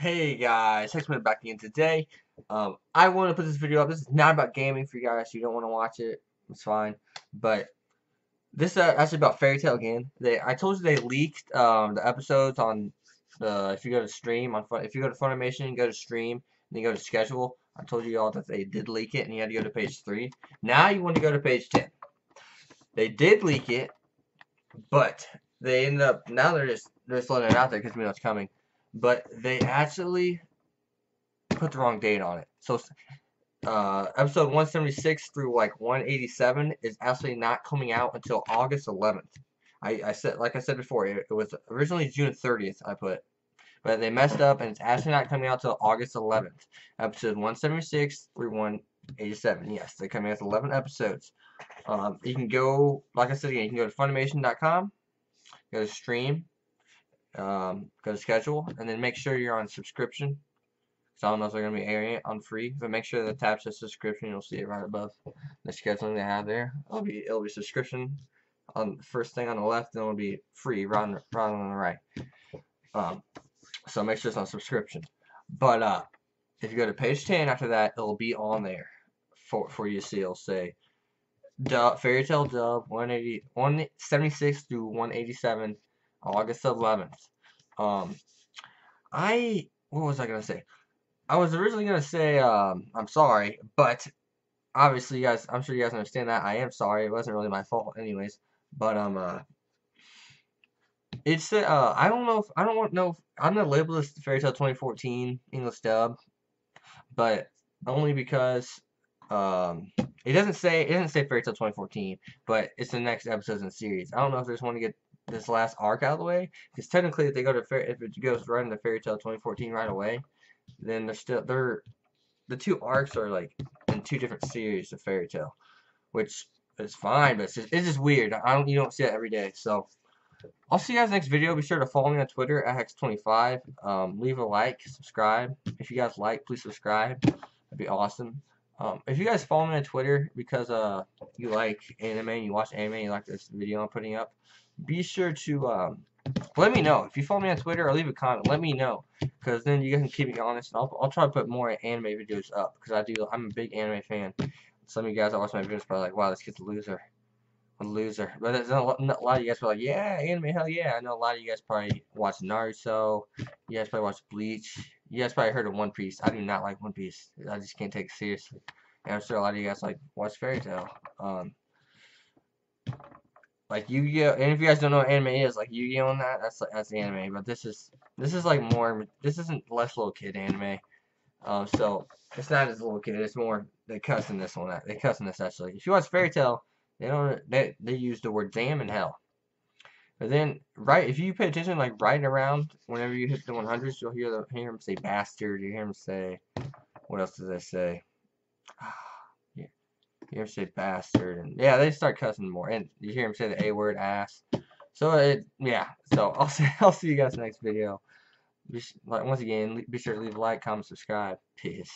Hey guys, Minute back again today. Um, I want to put this video up. This is not about gaming for you guys. You don't want to watch it. It's fine. But this is uh, actually about Fairy Tail again. They, I told you they leaked um, the episodes on the. If you go to stream on, if you go to Funimation, go to stream, then you go to schedule. I told you all that they did leak it, and you had to go to page three. Now you want to go to page ten. They did leak it, but they ended up now they're just they're just letting it out there because we know it's coming but they actually put the wrong date on it. So uh, episode 176 through like 187 is actually not coming out until August 11th. I, I said, like I said before, it, it, was originally June 30th. I put, but they messed up, and it's actually not coming out until August 11th. Episode 176 through 187. Yes, they're coming out with 11 episodes. Um, you can go, like I said again, you can go to Funimation.com, go to stream, um, go to schedule, and then make sure you're on subscription. So I don't know if they're going to be airing it on free, but make sure the tab says subscription. You'll see it right above the scheduling they have there. It'll be it'll be subscription on first thing on the left, then it'll be free right on, right on the right. Um, so make sure it's on subscription. But uh, if you go to page 10 after that, it'll be on there for for you to see. It'll say dub, Fairy Tail Dub 180, 176 through 187 August 11th. Um, I, what was I going to say? I was originally going to say, um, I'm sorry, but obviously you guys, I'm sure you guys understand that. I am sorry. It wasn't really my fault anyways. But, um, uh, it's, uh, I don't know if, I don't know if, I'm to label this Fairy Tail 2014 English dub, but only because, um, it doesn't say, it doesn't say Fairy Tail 2014, but it's the next episodes in the series. I don't know if just want to get this last arc out of the way. Because technically, if they go to if it goes right into Fairy Tail 2014 right away, then they're still they're the two arcs are like in two different series of Fairy Tail, which is fine, but it's just, it's just weird. I don't you don't see it every day. So I'll see you guys next video. Be sure to follow me on Twitter at Hex25. Um, leave a like, subscribe. If you guys like, please subscribe. That'd be awesome. Um, if you guys follow me on Twitter because uh you like anime, and you watch anime, and you like this video I'm putting up, be sure to um, let me know. If you follow me on Twitter or leave a comment, let me know. Because then you guys can keep me honest. And I'll, I'll try to put more anime videos up. Because I do, I'm a big anime fan. Some of you guys that watch my videos probably like, wow, this kid's a loser. A loser. But there's a lot, a lot of you guys are like, yeah, anime, hell yeah. I know a lot of you guys probably watch Naruto. You guys probably watch Bleach. You guys probably heard of One Piece. I do not like One Piece. I just can't take it seriously. And I'm sure a lot of you guys like watch Fairy Tail. Um, like Yu-Gi-Oh! And if you guys don't know what anime is, like Yu-Gi-Oh! and that, that's that's the anime. But this is this is like more. This isn't less little kid anime. Um, so it's not as little kid. It's more they cuss in this one. They cuss in this actually. If you watch Fairy Tail, they don't they they use the word damn and hell. But then right if you pay attention, like right around whenever you hit the 100s, you'll hear the hear them say bastard. You hear them say what else does they say? yeah. You hear him say bastard, and yeah, they start cussing more, and you hear him say the A word, ass. So it, yeah. So I'll see, I'll see you guys next video. Be, once again, be sure to leave a like, comment, subscribe. Peace.